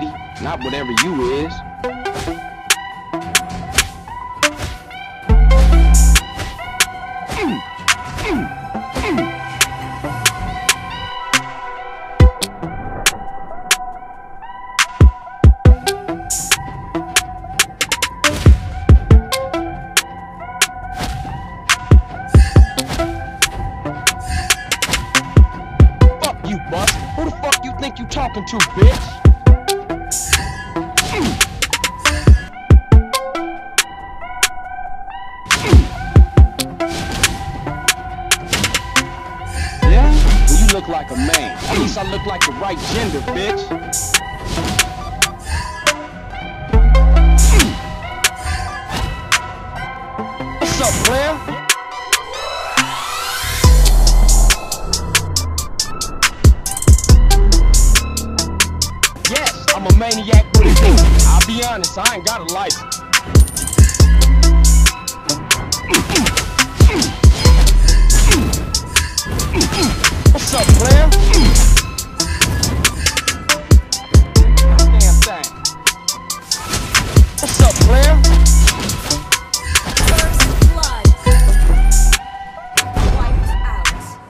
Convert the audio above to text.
lady, not whatever you is. Fuck you, boss. Who the fuck you think you talking to, bitch? Look like a man. At least I look like the right gender, bitch. What's up, player? Yes, I'm a maniac with a. I'll be honest, I ain't got a license. It's a plan.